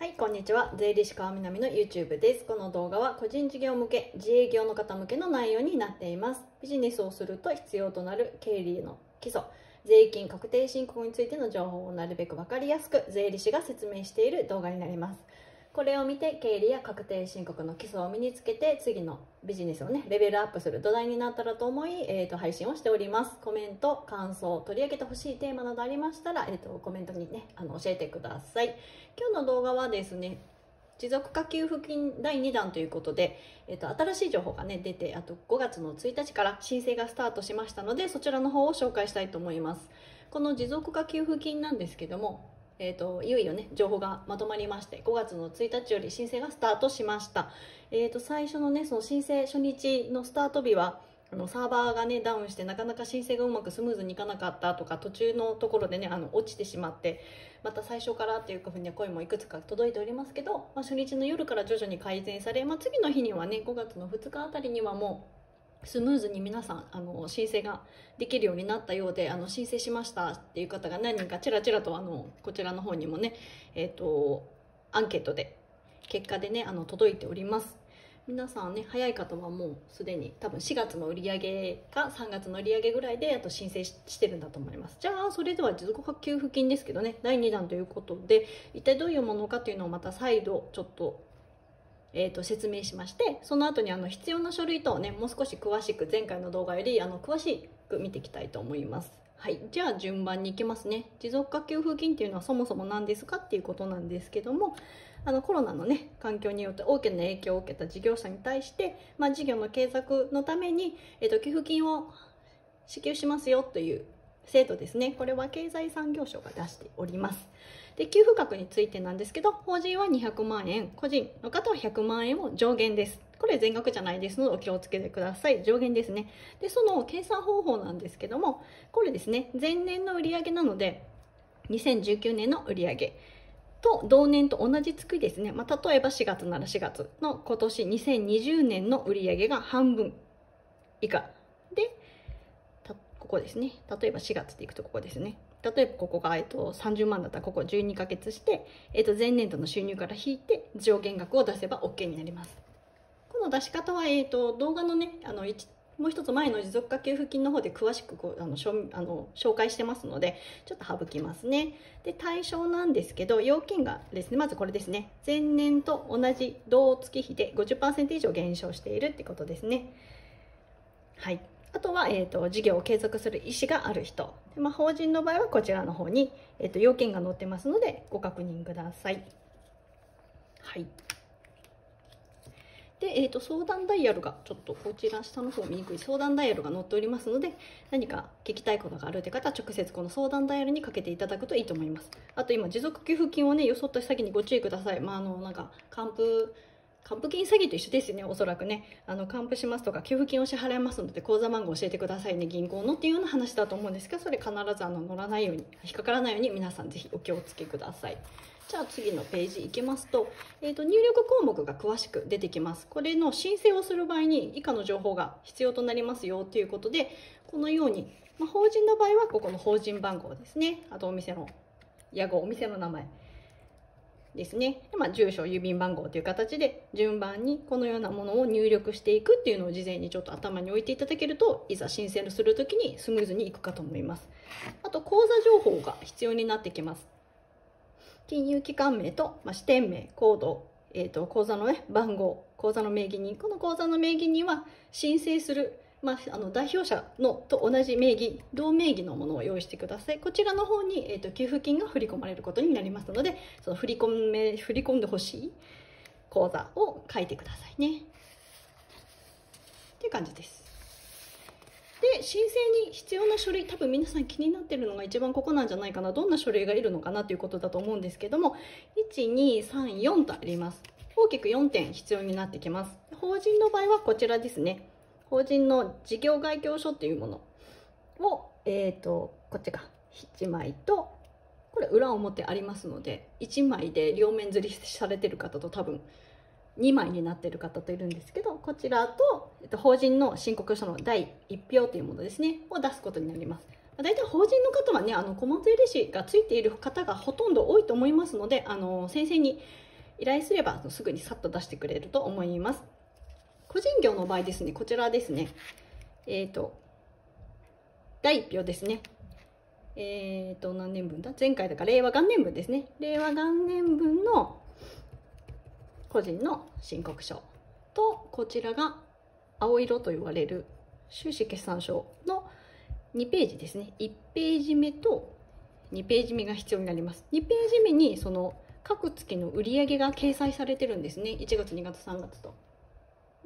はい、こんにちは。税理士川南の YouTube です。この動画は個人事業向け、自営業の方向けの内容になっています。ビジネスをすると必要となる経理の基礎、税金確定申告についての情報をなるべく分かりやすく、税理士が説明している動画になります。これを見て経理や確定申告の基礎を身につけて次のビジネスをねレベルアップする土台になったらと思い、えー、と配信をしております。コメント感想取り上げてほしいテーマなどありましたら、えー、とコメントにねあの教えてください。今日の動画はですね持続化給付金第2弾ということで、えっと、新しい情報がね出てあと5月の1日から申請がスタートしましたのでそちらの方を紹介したいと思います。この持続化給付金なんですけどもえーと、いよいよね情報がまとまりまして5月の1日より申請がスタートしました、えーと、最初のねその申請初日のスタート日はあのサーバーがねダウンしてなかなか申請がうまくスムーズにいかなかったとか途中のところでねあの落ちてしまってまた最初からっていうふうに声もいくつか届いておりますけど、まあ、初日の夜から徐々に改善され、まあ、次の日にはね5月の2日あたりにはもうスムーズに皆さんあの申請ができるようになったようであの申請しましたっていう方が何人かちらちらとあのこちらの方にもね、えーと、アンケートで結果でねあの届いております。皆さんね早い方はもうすでに多分4月の売り上げか3月の売り上げぐらいであと申請してるんだと思います。じゃあそれでは持続化給付金ですけどね第2弾ということで一体どういうものかというのをまた再度ちょっとえーと、説明しましてその後にあの必要な書類とねもう少し詳しく前回の動画よりあの詳しく見ていきたいと思います。はい、じゃあ順番に行きますね。持続化給付金っていうのはそもそも何ですかっていうことなんですけどもあのコロナのね環境によって大きな影響を受けた事業者に対して、まあ、事業の継続のために、えーと給付金を支給しますよという制度ですね。これは経済産業省が出しております。で給付額についてなんですけど法人は200万円個人の方は100万円を上限です。これ全額じゃないですのでお気をつけてください。上限ですね。でその計算方法なんですけどもこれですね前年の売上なので2019年の売上と同年と同じ月ですね、まあ、例えば4月なら4月の今年2020年の売上が半分以下。でここですね。例えば4月でいくとここですね。例えばここが、えっと、30万だったらここ12ヶ月して、えっと、前年度の収入から引いて上限額を出せば OK になります。この出し方は、えっと、動画のねあのもう一つ前の持続化給付金の方で詳しくこうあのしょあの紹介してますのでちょっと省きますね。で対象なんですけど要件がですねまずこれですね。前年と同じ同月比で50%以上減少しているってことですね。はい。あとは、えーと、事業を継続する意思がある人、でまあ、法人の場合はこちらの方に、えーと、要件が載ってますのでご確認ください。はい。で、えーと、相談ダイヤルがちょっとこちら下の方見にくい。相談ダイヤルが載っておりますので何か聞きたいことがあるという方は直接この相談ダイヤルにかけていただくといいと思います。あと今持続給付金をねよそった先にご注意ください。まああのなんか還付還付金詐欺と一緒ですよねおそらくね。あの還付しますとか給付金を支払いますので口座番号教えてくださいね銀行のっていうような話だと思うんですけどそれ必ずあの乗らないように引っかからないように皆さんぜひお気をつけください。じゃあ次のページ行きますと,、えーと、入力項目が詳しく出てきます。これの申請をする場合に以下の情報が必要となりますよということでこのように、まあ、法人の場合はここの法人番号ですね。あとお店の屋号お店の名前。ですね、まあ、住所郵便番号という形で順番にこのようなものを入力していくっていうのを事前にちょっと頭に置いていただけるといざ申請する時にスムーズにいくかと思います。あと口座情報が必要になってきます。金融機関名と、まあ、支店名コード、えーと、口座の、ね、番号口座の名義人この口座の名義人は申請するまあ、あの代表者のと同じ名義同名義のものを用意してください。こちらの方に、えーと、給付金が振り込まれることになりますのでその振り込め振り込んでほしい口座を書いてくださいね。っていう感じです。で申請に必要な書類多分皆さん気になってるのが一番ここなんじゃないかな。どんな書類がいるのかなということだと思うんですけども1234とあります。大きく4点必要になってきます。法人の場合はこちらですね。法人の事業概況書っていうものを、えっ、ー、と、こっちが1枚と、これ裏表ありますので、1枚で両面釣りされてる方と多分2枚になってる方といるんですけど、こちらと、えっと、法人の申告書の第1票というものですね、を出すことになります。大体法人の方はね、あの、小松税理士がついている方がほとんど多いと思いますので、あの、先生に依頼すればすぐにさっと出してくれると思います個人業の場合ですねこちらですね。えっ、ー、と第1票ですね。えっ、ー、と何年分だ？前回だから令和元年分ですね。令和元年分の個人の申告書とこちらが青色と言われる収支決算書の2ページですね。1ページ目と2ページ目が必要になります。2ページ目にその各月の売り上げが掲載されてるんですね。1月2月3月と。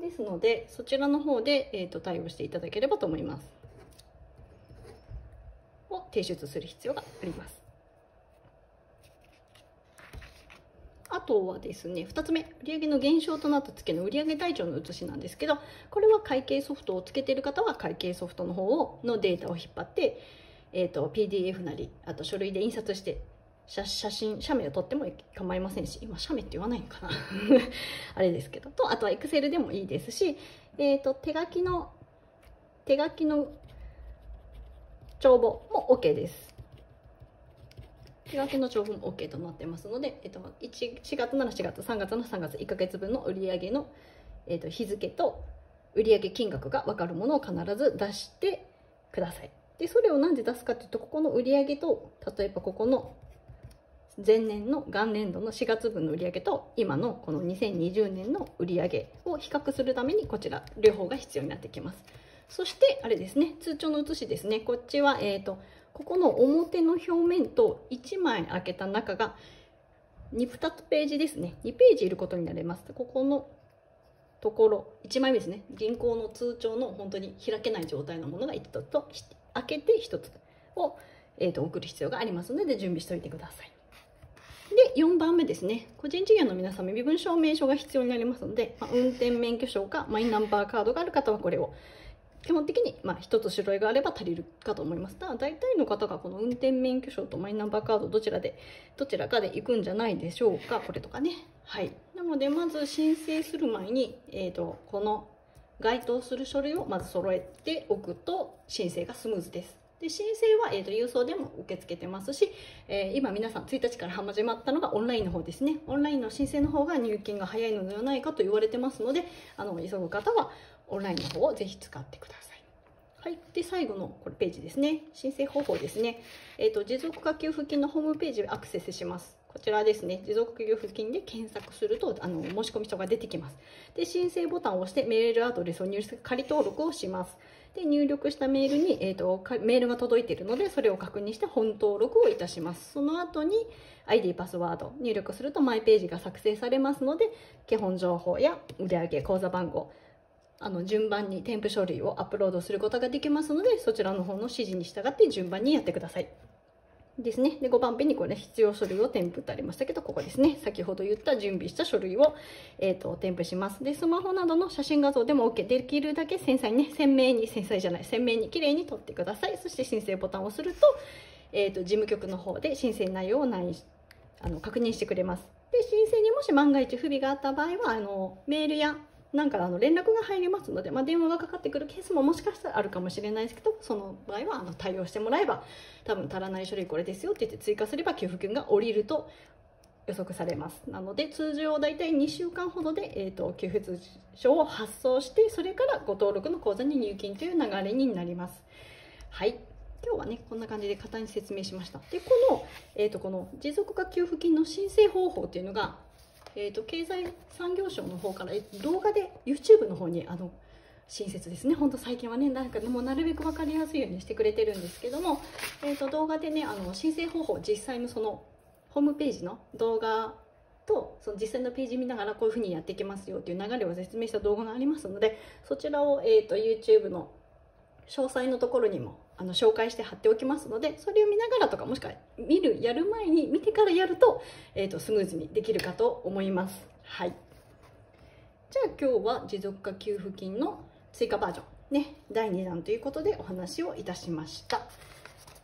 ですのでそちらの方で、えーと、対応していただければと思います。を提出する必要があります。あとはですね2つ目売上の減少となった月の売上台帳の写しなんですけどこれは会計ソフトをつけている方は会計ソフトの方をのデータを引っ張って、えーと、PDF なりあと書類で印刷して写真写メを撮っても構いませんし今写メって言わないのかな。あれですけど。とあとは Excel でもいいですし、えーと、手書きの手書きの帳簿も OK です。手書きの帳簿も OK となってますので、えっと、1, 4月なら4月3月の3月1か月分の売上の、えっと、日付と売上金額が分かるものを必ず出してください。でそれを何で出すかというとここの売上と例えばここの前年の元年度の4月分の売上と今のこの2020年の売上を比較するためにこちら両方が必要になってきます。そしてあれですね通帳の写しですね。こっちはえ、とここの表の表面と1枚開けた中が 2, 2つページですね。2ページいることになります。ここのところ1枚目ですね。銀行の通帳の本当に開けない状態のものが1つと開けて1つを、えーと、送る必要がありますので準備しておいてください。で4番目ですね個人事業の皆様身分証明書が必要になりますので、まあ、運転免許証かマイナンバーカードがある方はこれを基本的に、まあ、1つ種類があれば足りるかと思います。だ大体の方がこの運転免許証とマイナンバーカードどちらで、どちらかで行くんじゃないでしょうか。これとかね。はい。なので、まず申請する前に、えっ、ー、と、この該当する書類をまず揃えておくと申請がスムーズです。で申請は、えーと、郵送でも受け付けてますし、えー、今皆さん1日から始まったのがオンラインの方ですね。オンラインの申請の方が入金が早いのではないかと言われてますのであの急ぐ方はオンラインの方をぜひ使ってください。はい、で最後のこれページですね。申請方法ですね、えーと、持続化給付金のホームページアクセスします。こちらですね。持続化給付金で検索するとあの申込書が出てきます。で申請ボタンを押してメールアドレスを入力仮登録をします。で入力したメールに、えーと、メールが届いているのでそれを確認して本登録をいたしますその後に ID パスワード入力するとマイページが作成されますので基本情報や売上口座番号あの順番に添付書類をアップロードすることができますのでそちらの方の指示に従って順番にやってください。ですね。で、5番目にこれ、ね、必要書類を添付ってありましたけど、ここですね。先ほど言った準備した書類を、えっ、ー、と、添付します。で、スマホなどの写真画像でも OK。できるだけ繊細にね、鮮明に、繊細じゃない、鮮明に綺麗に撮ってください。そして申請ボタンを押すると、えっ、ー、と、事務局の方で申請内容を内あの確認してくれます。で、申請にもし万が一不備があった場合は、あの、メールやなんかあの連絡が入りますので、まあ、電話がかかってくるケースももしかしたらあるかもしれないですけどその場合はあの対応してもらえば多分足らない書類これですよって言って追加すれば給付金が下りると予測されます。なので通常大体2週間ほどで、えーと、給付通書を発送してそれからご登録の口座に入金という流れになります。はい。今日はねこんな感じで簡単に説明しました。でこの,、えーとこの持続化給付金の申請方法っていうのがえーと、経済産業省の方から動画で YouTube の方にあの親切ですね、ほんと最近はね、なんかもうなるべく分かりやすいようにしてくれてるんですけども、えーと、動画でね、あの申請方法、実際のそのホームページの動画とその実際のページ見ながらこういうふうにやっていきますよっていう流れを説明した動画がありますので、そちらを、えーと YouTube の詳細のところにもあの紹介して貼っておきますのでそれを見ながらとかもしくは見るやる前に見てからやると,、えーと、スムーズにできるかと思います。はい、じゃあ今日は持続化給付金の追加バージョンね第2弾ということでお話をいたしました。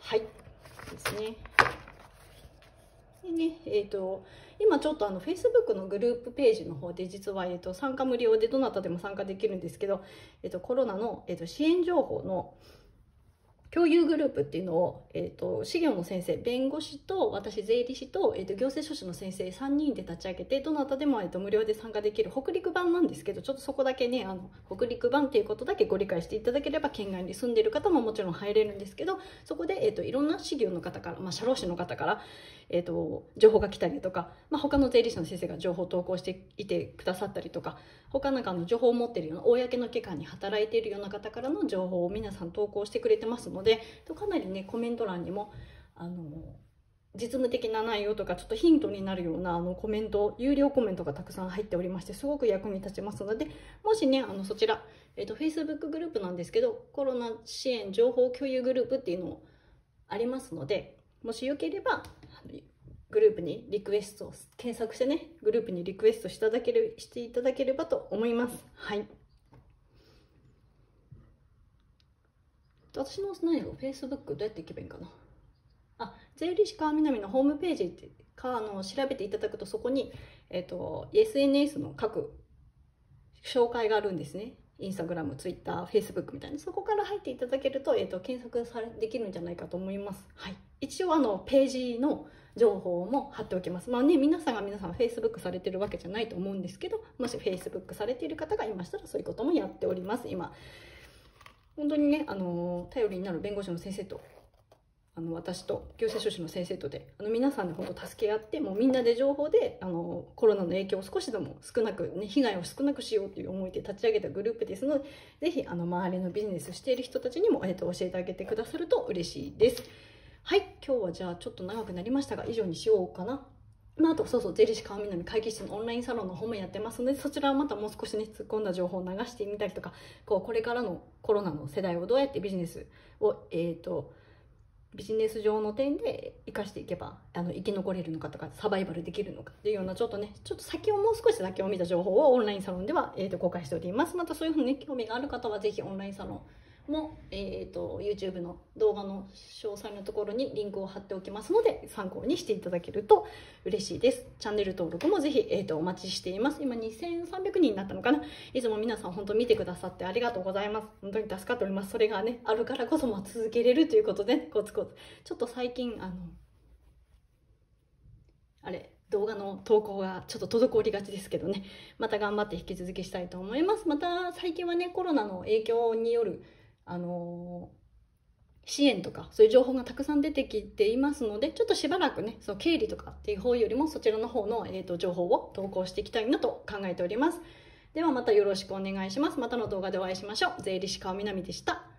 はいですね。でねえーと、今ちょっとあの Facebook のグループページの方で実は、えーと、参加無料でどなたでも参加できるんですけど、えーと、コロナの、えー、と支援情報の共有グループっていうのを、えーと、資料の先生弁護士と私税理士と,、えーと、行政書士の先生3人で立ち上げてどなたでも、えーと、無料で参加できる北陸版なんですけどちょっとそこだけねあの北陸版っていうことだけご理解していただければ県外に住んでる方ももちろん入れるんですけどそこで、えー、といろんな資料の方から、まあ、社労士の方から、えー、と情報が来たりとか、まあ、他の税理士の先生が情報を投稿していてくださったりとか他なんかの情報を持ってるような公の機関に働いているような方からの情報を皆さん投稿してくれてますのでのでかなりねコメント欄にもあの実務的な内容とかちょっとヒントになるようなあのコメント有料コメントがたくさん入っておりましてすごく役に立ちますのでもしねあのそちら、えーと、Facebook グループなんですけどコロナ支援情報共有グループっていうのもありますのでもしよければグループにリクエストを検索してねグループにリクエストしていただけるしていただければと思います。はい。私の何やろ？Facebook どうやっていけばいいんかな？あ税理士川南のホームページってかあの調べていただくとそこに、えーと、SNS の各紹介があるんですね。インスタグラム、ツイッター、フェイスブックみたいな。そこから入っていただけると,、えーと、検索されできるんじゃないかと思います、はい、一応あのページの情報も貼っておきます。まあね皆さんが皆さんフェイスブックされてるわけじゃないと思うんですけどもしフェイスブックされている方がいましたらそういうこともやっております。今。本当にね、あの頼りになる弁護士の先生とあの私と業者書士の先生とであの皆さんで本当助け合ってもうみんなで情報であのコロナの影響を少しでも少なく、ね、被害を少なくしようという思いで立ち上げたグループですのでぜひあの周りのビジネスしている人たちにも、えー、と教えてあげてくださると嬉しいです。はい今日はじゃあちょっと長くなりましたが以上にしようかな。まあ、あとそうそう税理士川南会議室のオンラインサロンの方もやってますのでそちらはまたもう少しね突っ込んだ情報を流してみたりとかこうこれからのコロナの世代をどうやってビジネスを、えーと、ビジネス上の点で生かしていけばあの生き残れるのかとかサバイバルできるのかっていうようなちょっとねちょっと先をもう少し先を見た情報をオンラインサロンでは、えーと公開しております。またそういうふうにね興味がある方はぜひオンラインサロンも、えーと、YouTube の動画の詳細のところにリンクを貼っておきますので参考にしていただけると嬉しいです。チャンネル登録もぜひ、えーと、お待ちしています。今2300人になったのかな？いつも皆さん本当見てくださってありがとうございます。本当に助かっております。それがねあるからこそも続けれるということで、ね、コツコツ。ちょっと最近あのあれ動画の投稿がちょっと滞りがちですけどね。また頑張って引き続きしたいと思います。また最近はねコロナの影響によるあの支援とかそういう情報がたくさん出てきていますのでちょっとしばらくねその経理とかっていう方よりもそちらの方の、えーと、情報を投稿していきたいなと考えております。ではまたよろしくお願いします。またの動画でお会いしましょう。税理士川南でした。